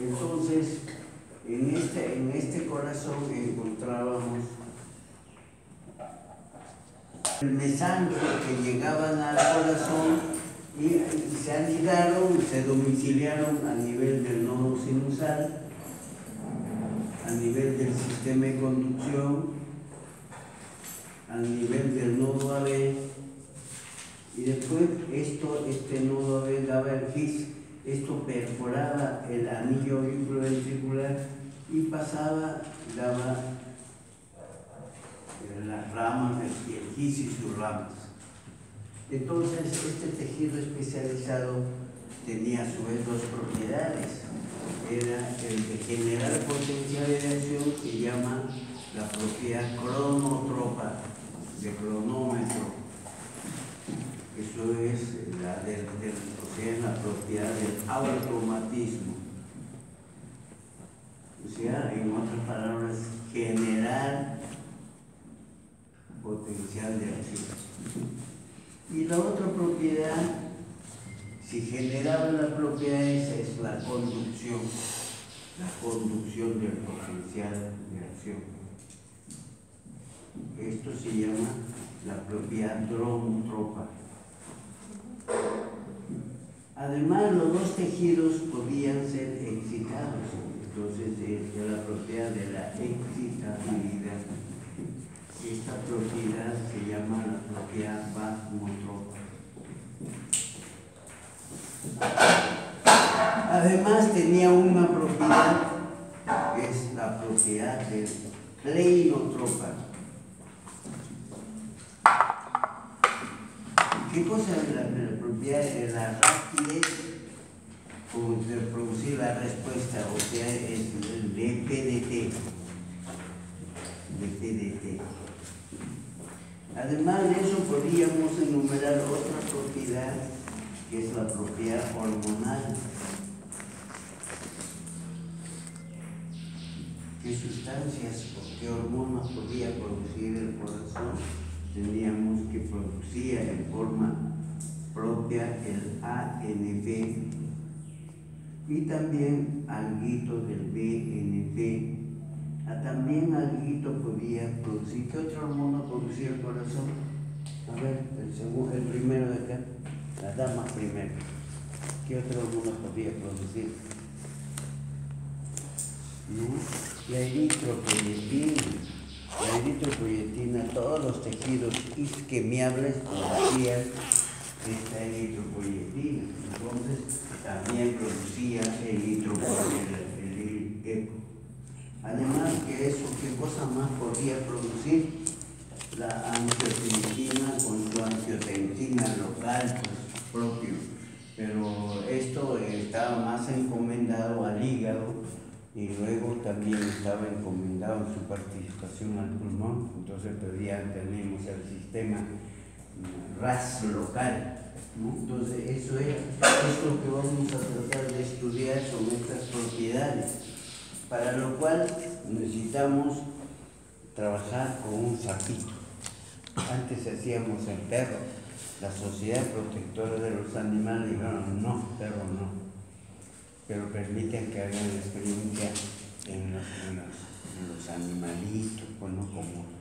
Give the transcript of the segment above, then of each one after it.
Entonces, en este, en este corazón encontrábamos el mesango que llegaban al corazón y se anidaron, se domiciliaron a nivel del nodo sinusal, a nivel del sistema de conducción, a nivel del nodo AB, y después esto, este nodo AB daba el GIS, esto perforaba el anillo ventricular y pasaba, daba las ramas, el GIS y sus ramas. Entonces, este tejido especializado tenía a su vez dos propiedades. Era el de generar potencial de acción que llama la propiedad cronotropa de cronómetro. Eso es la, del, la propiedad del automatismo. O sea, en otras palabras, generar potencial de acción. Y la otra propiedad, si generaba la propiedad esa, es la conducción, la conducción del potencial de acción. Esto se llama la propiedad dromotropa. Además, los dos tejidos podían ser excitados, entonces es la propiedad de la excitabilidad esta propiedad se llama la propiedad vasmotropa. Además tenía una propiedad que es la propiedad del pleinotropa. ¿Qué cosa es la, propiedad de la rapidez de producir la respuesta? O sea, es el DPDT. DPDT. Además de eso, podríamos enumerar otra propiedad, que es la propiedad hormonal. ¿Qué sustancias o qué hormonas podía producir el corazón? Teníamos que producir en forma propia el ANP y también algo del BNP también alguito podía producir. ¿Qué otra hormona producía el corazón? A ver, el, segundo, el primero de acá, la dama primero. ¿Qué otra hormona podía producir? ¿No? La eritropoyetina. La eritropoyetina, todos los tejidos isquemiables producían esta eritropoyetina. Entonces, también producía eritropoyetina, el, Además que eso, ¿qué cosa más podría producir? La angiotentina con su angiotensina local pues, propio. Pero esto estaba más encomendado al hígado y luego también estaba encomendado en su participación al pulmón. Entonces todavía tenemos el sistema RAS local. Entonces eso es, esto que vamos a tratar de estudiar son estas propiedades para lo cual necesitamos trabajar con un sapito. Antes hacíamos el perro, la sociedad protectora de los animales dijeron, no, perro no, pero permiten que hagan la experiencia en los, animalitos, bueno, como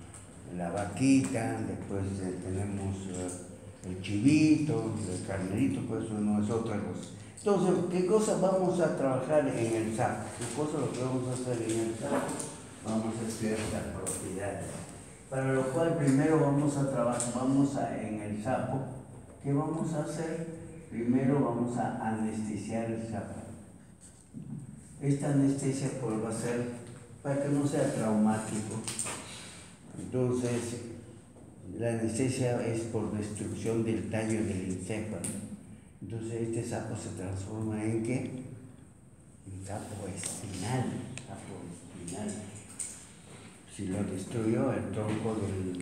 la vaquita, después eh, tenemos eh, el chivito, el carnerito, pues eso no es otra cosa. Entonces, ¿qué cosas vamos a trabajar en el sapo? ¿Qué cosas lo que vamos a hacer en el sapo? Vamos a estudiar estas propiedades. Para lo cual primero vamos a trabajar, vamos a, en el sapo, ¿qué vamos a hacer? Primero vamos a anestesiar el sapo. Esta anestesia pues va a ser para que no sea traumático. Entonces, la anestesia es por destrucción del tallo del encéfalo. Entonces este sapo se transforma en qué? En sapo espinal, sapo espinal. Si lo destruyó el tronco del,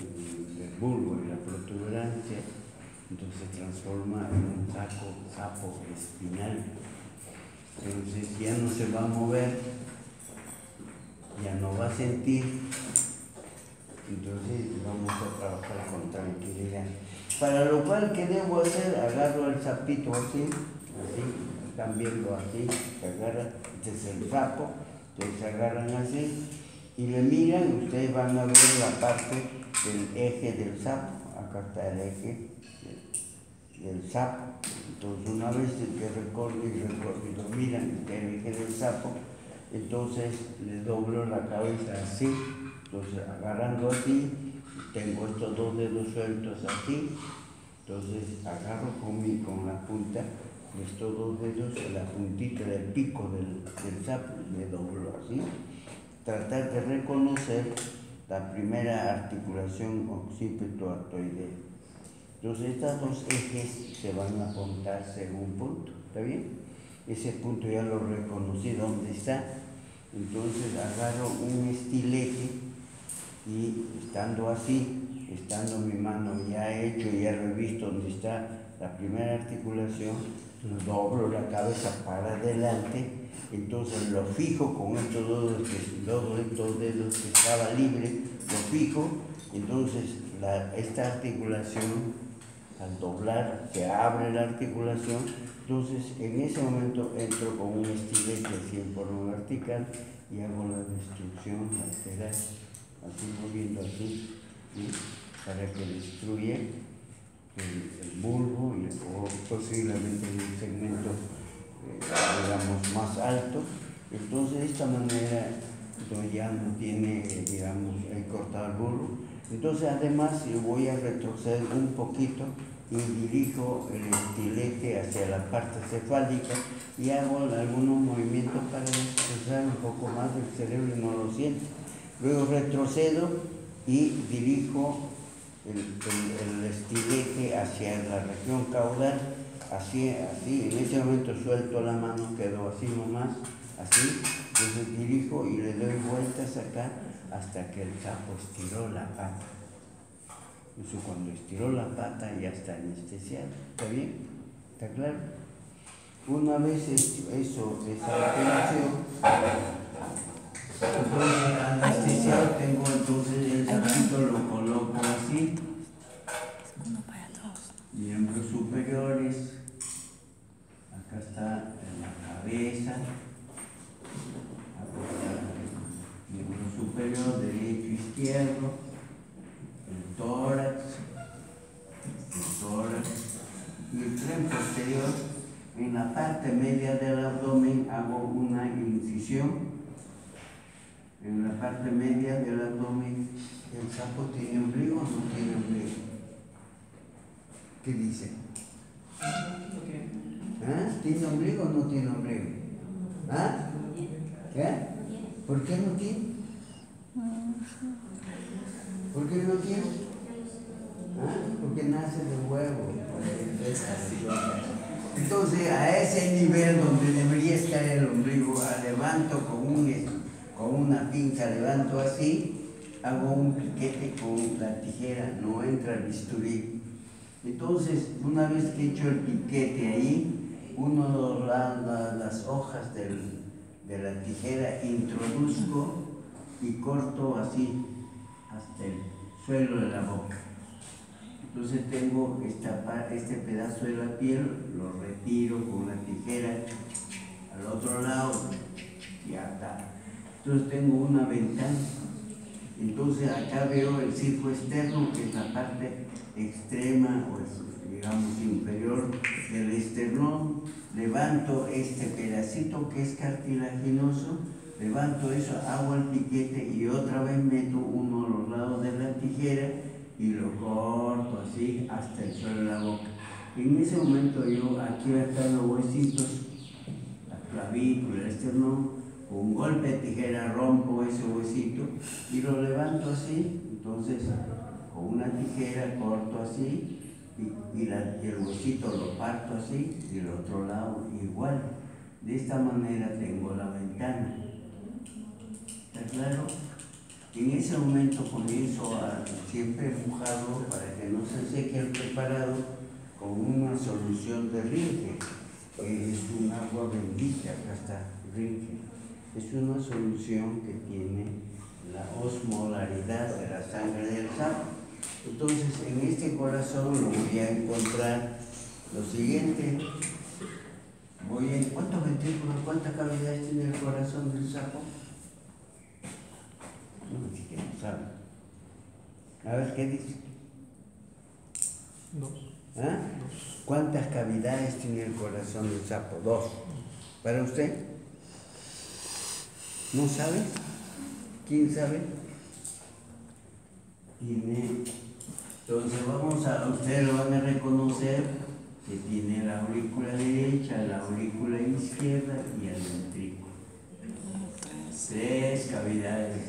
del bulbo y la protuberancia, entonces se transforma en un sapo, sapo espinal. Entonces ya no se va a mover, ya no va a sentir, entonces vamos a trabajar con tranquilidad. Para lo cual, ¿qué debo hacer? Agarro el sapito así, así, viendo así, se agarran, este es el sapo, ustedes se agarran así y le miran, ustedes van a ver la parte del eje del sapo, acá está el eje del sapo. Entonces una vez que recorre y recorre y lo miran, el eje del sapo, entonces le doblo la cabeza así, entonces agarrando así, tengo estos dos dedos sueltos así, entonces agarro con, mi, con la punta de estos dos dedos, la puntita del pico del, del sapo, me doblo así, tratar de reconocer la primera articulación occipito-artoidea. Entonces estos dos ejes se van a apuntar según punto, ¿está bien? Ese punto ya lo reconocí dónde está. Entonces agarro un estilete y estando así, estando mi mano ya hecho, ya lo he visto dónde está la primera articulación, doblo la cabeza para adelante, entonces lo fijo con estos dos, estos dedos que estaba libre, lo fijo, entonces esta articulación al doblar se abre la articulación, entonces en ese momento entro con un estilete así en forma vertical y hago la destrucción lateral, así moviendo así, para que destruya el, bulbo y o posiblemente el segmento eh, digamos más alto. Entonces de esta manera ya no tiene, digamos, el cortado el bulbo. Entonces además yo voy a retroceder un poquito y dirijo el estilete hacia la parte cefálica y hago algunos movimientos para expresar un poco más del cerebro y no lo siento. Luego retrocedo y dirijo el, el, estilete hacia la región caudal, así, así, en ese momento suelto la mano, quedo así nomás, así, entonces dirijo y le doy vueltas acá hasta que el sapo estiró la pata. Eso cuando estiró la pata ya está anestesiado. ¿Está bien? ¿Está claro? Una vez eso, esa operación, entonces anestesiado tengo entonces el sapito, lo coloco así. Miembros superiores. Acá está en la cabeza. Acá miembro superior, derecho, izquierdo tórax, el tórax y el tren posterior, en la parte media del abdomen hago una incisión. En la parte media del abdomen, ¿el sapo tiene ombligo o no tiene ombligo? ¿Qué dice? ¿Ah? ¿Tiene ombligo o no tiene ombligo? ¿Ah? ¿Qué? ¿Por qué no tiene? ¿Por qué no tiene? porque nace de huevo. Entonces, a ese nivel donde debería estar el ombligo, levanto con, un, con una pinza, levanto así, hago un piquete con la tijera, no entra el bisturí. Entonces, una vez que he hecho el piquete ahí, uno las, las hojas de la tijera introduzco y corto así hasta el suelo de la boca. Entonces tengo esta, este pedazo de la piel, lo retiro con la tijera al otro lado y acá. Entonces tengo una ventana. Entonces acá veo el circo externo, que es la parte extrema o digamos inferior del esternón. Levanto este pedacito que es cartilaginoso, levanto eso, hago el piquete y otra vez meto uno a los lados de la tijera y lo corto así hasta el suelo de la boca. En ese momento yo aquí voy a estar los huesitos, la clavícula, el esternón, con un golpe de tijera rompo ese huesito y lo levanto así, entonces con una tijera corto así y, y el huesito lo parto así y el otro lado igual. De esta manera tengo la ventana. ¿Está claro? En ese momento comienzo a siempre empujarlo para que no se seque el preparado con una solución de ringe, que es un agua bendita, acá está. Es una solución que tiene la osmolaridad de la sangre del sapo. Entonces, en este corazón lo voy a encontrar lo siguiente. Voy a sapo? No, siquiera sabe. A ver, ¿qué dice? Dos. ¿Ah? ¿Cuántas cavidades tiene el corazón del sapo? Dos. ¿Para usted? ¿No sabe? ¿Quién sabe? Tiene. Entonces vamos a, ustedes lo van a reconocer que tiene la aurícula derecha, la aurícula izquierda y el ventrículo. Tres cavidades.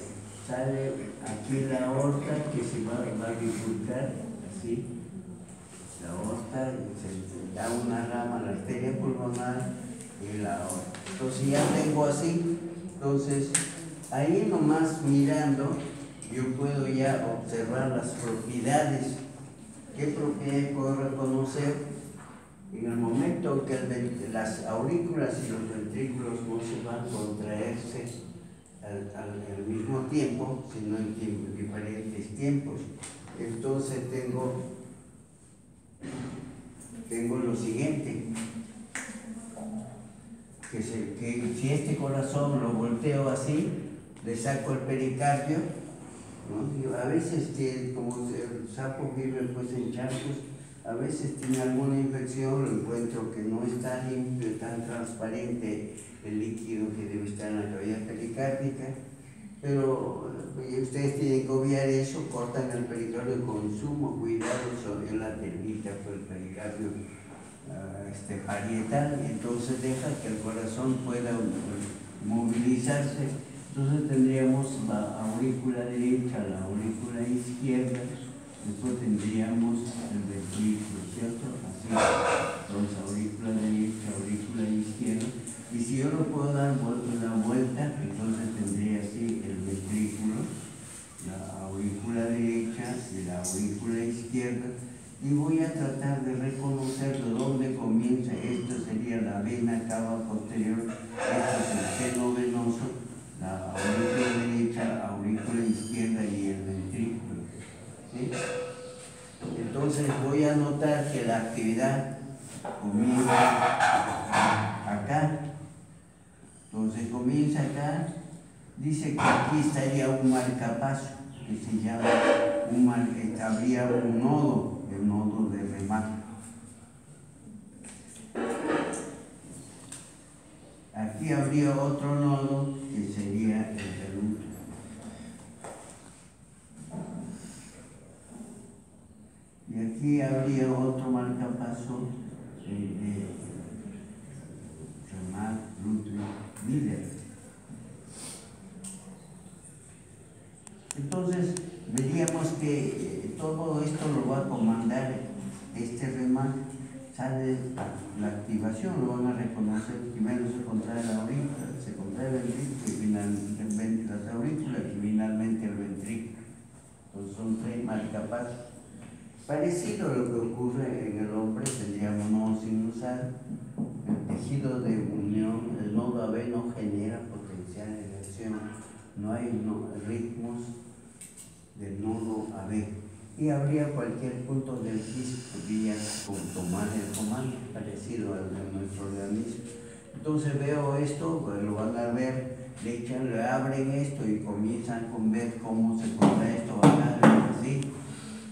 Sale aquí la aorta que se va, va a bifurcar, así. La aorta, se da una rama, la arteria pulmonar y la aorta. Entonces ya tengo así. Entonces, ahí nomás mirando, yo puedo ya observar las propiedades. ¿Qué propiedades puedo reconocer? En el momento que las aurículas y los ventrículos no se van a contraerse al mismo tiempo, sino en tiempo, diferentes tiempos, entonces tengo, tengo lo siguiente, que, se, que si este corazón lo volteo así, le saco el pericardio, ¿no? a veces que como el sapo vive pues en charcos, a veces tiene alguna infección, lo encuentro que no está limpio, tan transparente el líquido que debe estar en la cavidad pericárdica, pero eh, ustedes tienen que obviar eso, cortan el pericardio con sumo cuidado sobre la termita por el pericardio este, parietal, y entonces deja que el corazón pueda movilizarse. Entonces tendríamos la aurícula derecha, la aurícula izquierda, después tendríamos el ventrículo, ¿cierto? Así, entonces aurícula derecha, aurícula izquierda, y si yo lo puedo dar una vuelta, entonces tendría así el ventrículo, la aurícula derecha y la aurícula izquierda, y voy a tratar de reconocer de dónde comienza, esto sería la vena cava posterior, esto es el seno venoso, la aurícula derecha, aurícula izquierda y el ventrículo. ¿sí? Entonces voy a notar que la actividad comienza acá. Entonces comienza acá, dice que aquí estaría un marcapaso, que se llama, un mar, habría un nodo, el nodo de remate. Aquí habría otro nodo que sería el del útero. Y aquí habría otro marcapaso de, de remate, glúteo, líder. Entonces veríamos que eh, todo esto lo va a comandar este remate sale la activación, lo van a reconocer, primero se contrae la aurícula, se contrae el ventrículo y finalmente las aurículas y finalmente el ventrículo. Entonces son tres marcapasos. Parecido a lo que ocurre en el hombre, tendríamos nodo sinusal, el tejido de unión, el nodo AB no genera potencial de elección, no hay no, ritmos del nodo AB y habría cualquier punto del que podría tomar el comando parecido al de nuestro organismo. Entonces veo esto, pues lo van a ver, le echan, le abren esto y comienzan con ver cómo se contrae esto, así.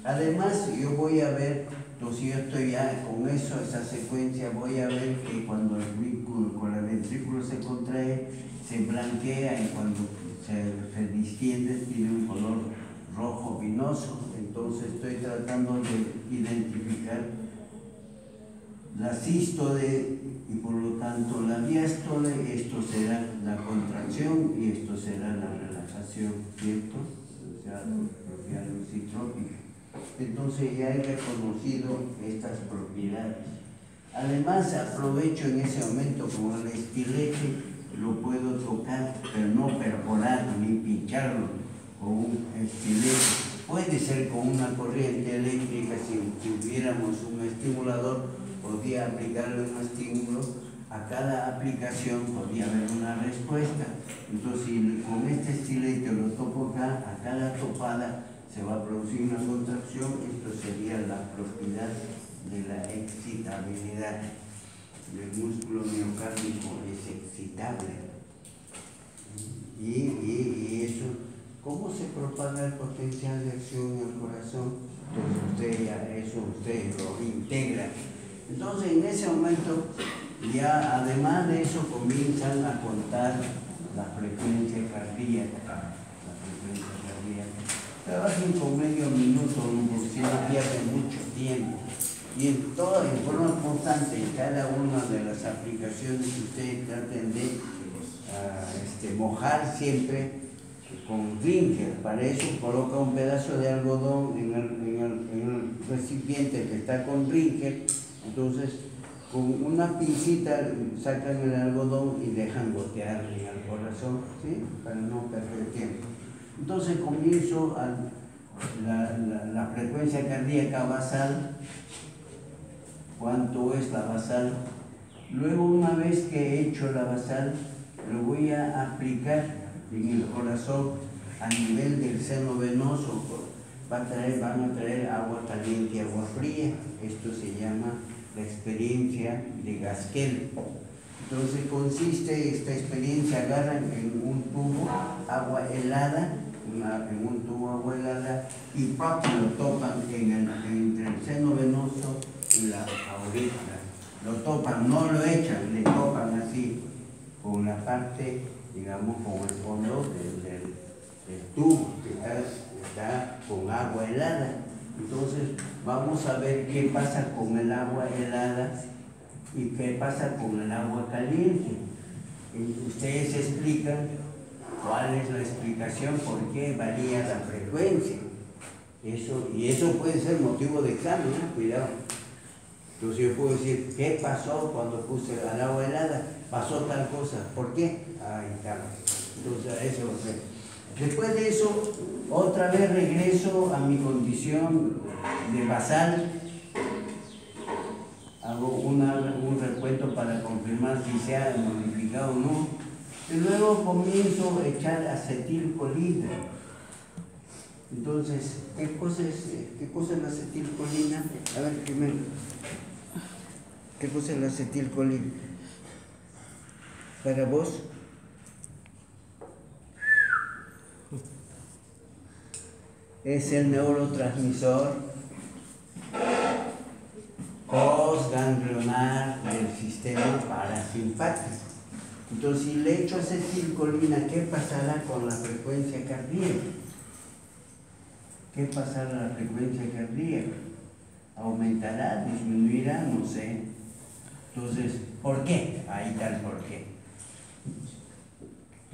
Además, yo voy a ver, entonces yo estoy ya con eso, esa secuencia, voy a ver que cuando el vínculo con el ventrículo se contrae, se blanquea y cuando se, se distiende tiene un color rojo vinoso. Entonces estoy tratando de identificar la sístole y por lo tanto la diástole, esto será la contracción y esto será la relajación, ¿cierto? O sea, isotrópica. Entonces ya he reconocido estas propiedades. Además aprovecho en ese momento como el estilete lo puedo tocar, pero no perforar ni pincharlo con un estilete puede ser con una corriente eléctrica, si tuviéramos un estimulador, podría aplicarle un estímulo, a cada aplicación podría haber una respuesta. Entonces, si con este estilete lo toco acá, a cada topada se va a producir una contracción, esto sería la propiedad de la excitabilidad. El músculo miocárdico es excitable. Y, y, y eso, ¿cómo se propaga el potencial de acción en el corazón? Entonces usted eso usted lo integra. Entonces en ese momento ya además de eso comienzan a contar la frecuencia cardíaca. La frecuencia cardíaca. Trabajen con medio minuto, porque no mucho tiempo. Y en toda, en forma constante, en cada una de las aplicaciones que ustedes traten de ah, este, mojar siempre con ringer. Para eso coloca un pedazo de algodón en el, en el, en el recipiente que está con ringer. Entonces, con una pincita sacan el algodón y dejan gotear en el corazón, ¿sí? Para no perder tiempo. Entonces comienzo a la, la, la frecuencia cardíaca basal cuánto es la basal. Luego una vez que he hecho la basal, lo voy a aplicar en el corazón a nivel del seno venoso. Va a traer, van a traer agua caliente y agua fría. Esto se llama la experiencia de Gaskell. Entonces consiste esta experiencia, agarran en un tubo agua helada, en un tubo agua helada y ¡pap! lo topan en el, entre el seno venoso la auricula. Lo topan, no lo echan, le topan así con la parte, digamos, con el fondo del, del, tubo que está, está, con agua helada. Entonces vamos a ver qué pasa con el agua helada y qué pasa con el agua caliente. Ustedes explican cuál es la explicación, por qué varía la frecuencia. Eso, y eso puede ser motivo de examen, ¿no? cuidado. Entonces yo puedo decir, ¿qué pasó cuando puse al agua helada? Pasó tal cosa. ¿Por qué? Ahí está. Entonces eso Después de eso, otra vez regreso a mi condición de basal. Hago una, un recuento para confirmar si se ha modificado o no. Y luego comienzo a echar acetilcolina. Entonces, ¿qué cosa es, qué cosa es la acetilcolina? A ver, primero. ¿Qué cosa es la acetilcolina? Para vos. Es el neurotransmisor postganglionar del sistema parasimpático. Entonces, si le echo acetilcolina, ¿qué pasará con la frecuencia cardíaca? ¿Qué pasará con la frecuencia cardíaca? ¿Aumentará? ¿Disminuirá? No sé. Entonces, ¿por qué? Ahí el por qué.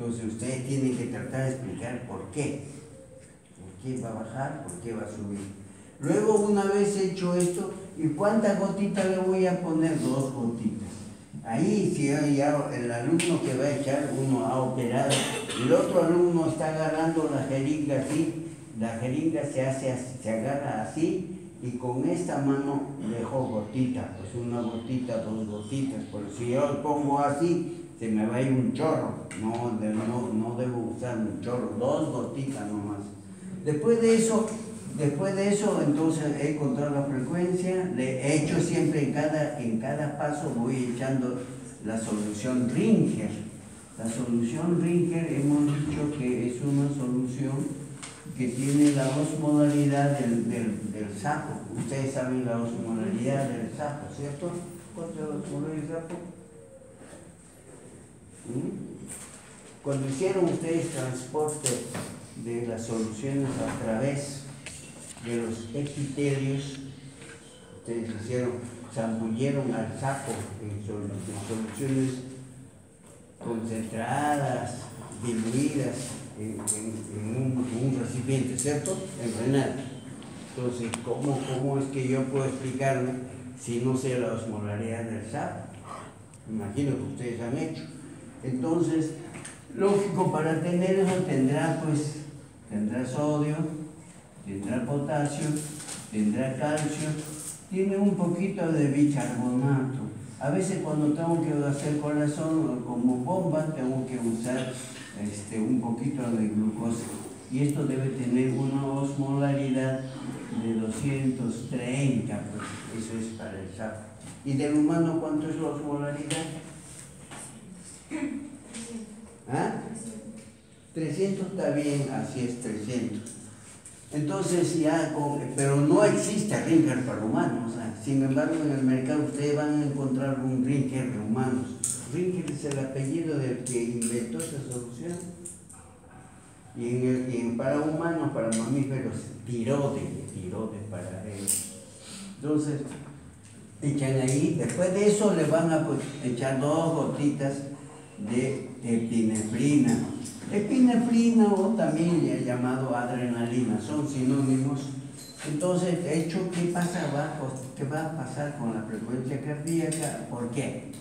Entonces ustedes tienen que tratar de explicar por qué. ¿Por qué va a bajar? ¿Por qué va a subir? Luego, una vez hecho esto, ¿y cuántas gotitas le voy a poner? Dos gotitas. Ahí, si ya el alumno que va a echar, uno ha operado, el otro alumno está agarrando la jeringa así, la jeringa se hace así, se agarra así, y con esta mano dejo gotita, pues una gotita, dos gotitas, pero si yo pongo así, se me va a ir un chorro, no, no, no debo usar un chorro, dos gotitas nomás. Después de eso, después de eso, entonces he encontrado la frecuencia, le he hecho siempre en cada, en cada paso, voy echando la solución Ringer. La solución Ringer hemos dicho que es una solución que tiene la osmodalidad del, del, del, sapo. Ustedes saben la osmodalidad del sapo, ¿cierto? ¿Cuánto osmodalidad del sapo? Cuando hicieron ustedes transporte de las soluciones a través de los epitelios, ustedes hicieron, zambulleron al sapo en, sol, en soluciones concentradas, diluidas, en, un, recipiente, ¿cierto? En renal. Entonces, ¿cómo, ¿cómo es que yo puedo explicarme si no sé la osmolaridad del sapo? Imagino que ustedes han hecho. Entonces, lógico, para tener eso tendrá, pues, tendrá sodio, tendrá potasio, tendrá calcio, tiene un poquito de bicarbonato. A veces cuando tengo que hacer corazón como bomba, tengo que usar este, un poquito de glucosa. Y esto debe tener una osmolaridad de 230, pues eso es para el sapo. ¿Y del humano cuánto es la osmolaridad? ¿Ah? 300 está bien, así es 300. Entonces ya, con, pero no existe Rinker para humanos. sin embargo, en el mercado ustedes van a encontrar un Rinker de humanos. Rinker es el apellido del que inventó esa solución. Y en, el, y para humanos, para mamíferos, tirode, tirode para ellos. Entonces, echan ahí, después de eso le van a echar dos gotitas de epinefrina. Epinefrina o también llamado adrenalina, son sinónimos. Entonces, hecho, ¿qué pasa abajo? ¿Qué va a pasar con la frecuencia cardíaca? ¿Por qué?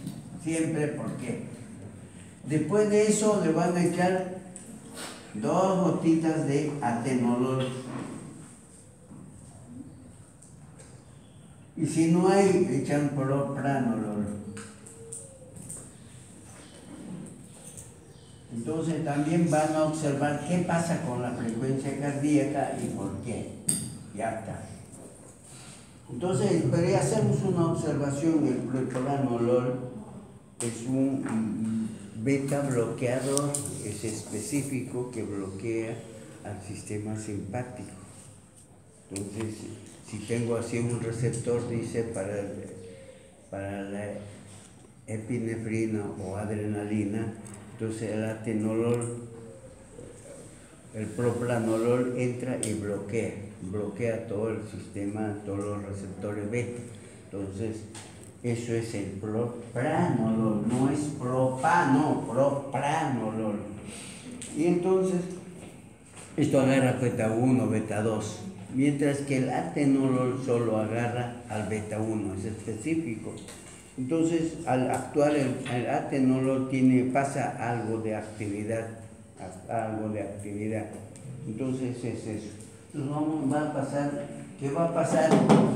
Siempre, ¿por qué? Después de eso le van a echar dos gotitas de atenolol. Y si no hay, echan propranolol. Entonces también van a observar qué pasa con la frecuencia cardíaca y por qué. Ya está. Entonces, pero hacemos una observación, el propranolol es un beta bloqueador, es específico que bloquea al sistema simpático. Entonces, si tengo así un receptor, dice, para, para la epinefrina o adrenalina, entonces el atenolol, el propranolol entra y bloquea, bloquea todo el sistema, todos los receptores beta. Entonces, eso es el propranolol, no es propano, propranolol. Y entonces, esto agarra beta 1, beta 2, mientras que el atenolol solo agarra al beta 1, es específico. Entonces, al actuar el, atenolol tiene, pasa algo de actividad, algo de actividad. Entonces es eso. Entonces vamos, va a pasar, ¿qué va a pasar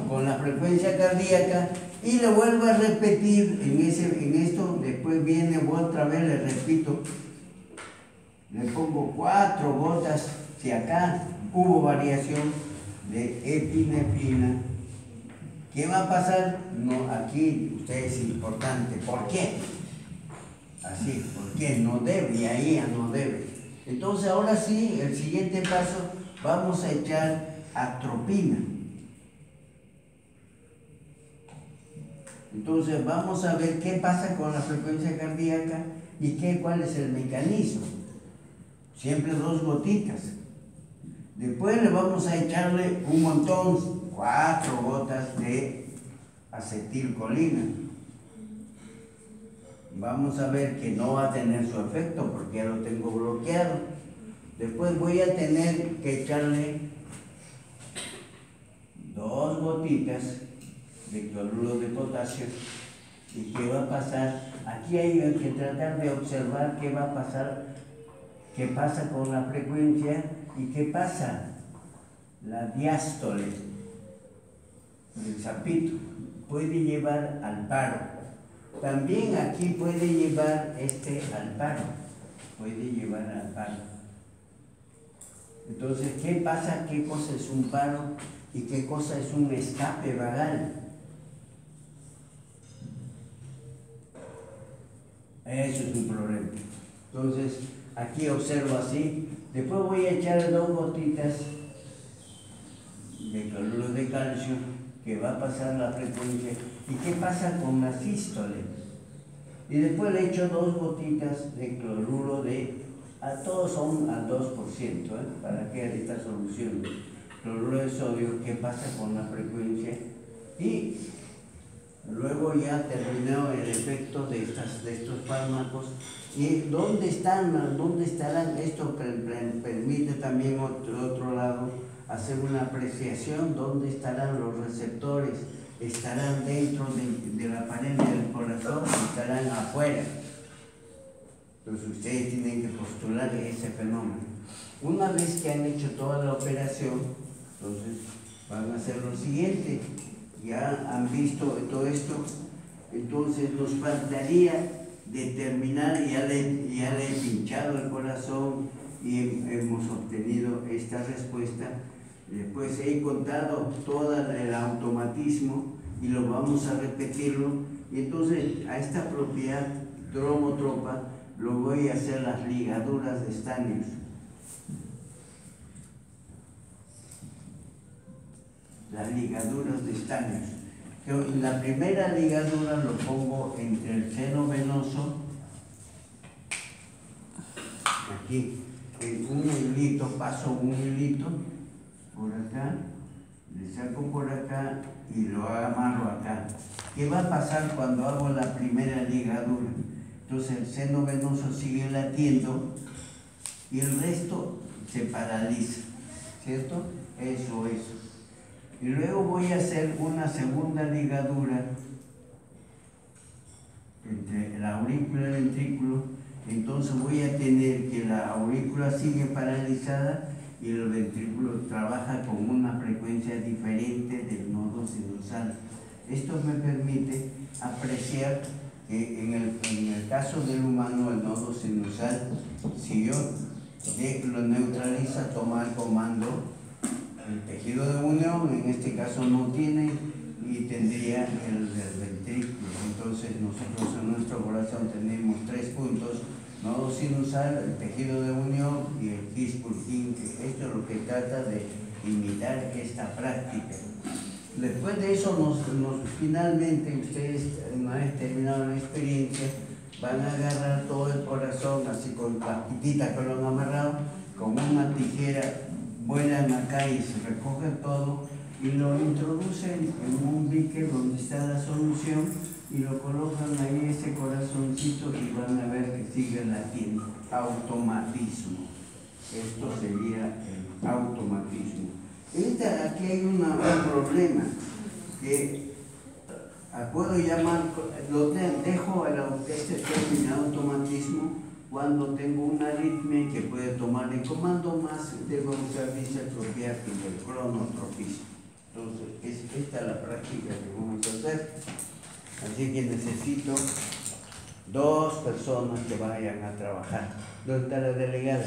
con la frecuencia cardíaca? Y le vuelvo a repetir en esto, después viene otra vez, le repito, le pongo cuatro gotas, si acá hubo variación de epinefrina, ¿qué va a pasar? No, aquí usted es importante, ¿por qué? Así, ¿por qué? No debe, y ahí ya no debe. Entonces ahora sí, el siguiente paso, vamos a echar atropina. Entonces vamos a ver qué pasa con la frecuencia cardíaca y qué, cuál es el mecanismo. Siempre dos gotitas. Después le vamos a echarle un montón, cuatro gotas de acetilcolina. Vamos a ver que no va a tener su efecto porque ya lo tengo bloqueado. Después voy a tener que echarle dos gotitas de cloruro de potasio. ¿Y qué va a pasar? Aquí hay que tratar de observar qué va a pasar, qué pasa con la frecuencia y qué pasa la diástole del zapito. Puede llevar al paro. También aquí puede llevar este al paro. Puede llevar al paro. Entonces, ¿qué pasa? ¿Qué cosa es un paro? ¿Y qué cosa es un escape vagal? Eso es un problema. Entonces, aquí observo así. Después voy a echar dos gotitas de cloruro de calcio que va a pasar la frecuencia. ¿Y qué pasa con la sístole? Y después le echo dos gotitas de cloruro de, a todos son al 2%, ¿eh? para que esta solución. Cloruro de sodio, ¿qué pasa con la frecuencia? Y Luego ya terminó el efecto de, estas, de estos fármacos. ¿Y dónde están? ¿Dónde estarán? Esto permite también otro, otro lado hacer una apreciación dónde estarán los receptores. ¿Estarán dentro de, la pared del corazón estarán afuera? Entonces ustedes tienen que postular ese fenómeno. Una vez que han hecho toda la operación, entonces van a hacer lo siguiente ya han visto todo esto, entonces nos faltaría determinar, ya le, ya le he pinchado el corazón y hemos obtenido esta respuesta, después he contado todo el automatismo y lo vamos a repetirlo, y entonces a esta propiedad dromotropa lo voy a hacer las ligaduras de estaños. Las ligaduras de estaños. la primera ligadura lo pongo entre el seno venoso, aquí, en un hilito, paso un hilito por acá, le saco por acá y lo amarro acá. ¿Qué va a pasar cuando hago la primera ligadura? Entonces el seno venoso sigue latiendo y el resto se paraliza, ¿cierto? Eso, eso. Y luego voy a hacer una segunda ligadura entre la aurícula y el ventrículo. Entonces voy a tener que la aurícula sigue paralizada y el ventrículo trabaja con una frecuencia diferente del nodo sinusal. Esto me permite apreciar que en el, caso del humano el nodo sinusal, si yo lo neutraliza, toma el comando, el tejido de unión en este caso no tiene y tendría el, ventrículo. Entonces nosotros en nuestro corazón tenemos tres puntos, nodo sinusal, el tejido de unión y el Hispurkin, que esto es lo que trata de imitar esta práctica. Después de eso, nos, finalmente ustedes, una vez terminado la experiencia, van a agarrar todo el corazón, así con las pititas que lo han amarrado, con una tijera, vuelan acá y se recogen todo y lo introducen en un bique donde está la solución y lo colocan ahí ese corazoncito y van a ver que sigue latiendo. Automatismo. Esto sería el automatismo aquí hay un problema que puedo llamar, lo dejo este término automatismo cuando tengo una aritmia que puede tomar el comando más debo usar disatropiático, el cronotropismo. Entonces, es, esta es la práctica que vamos a hacer. Así que necesito dos personas que vayan a trabajar. ¿Dónde está la delegada?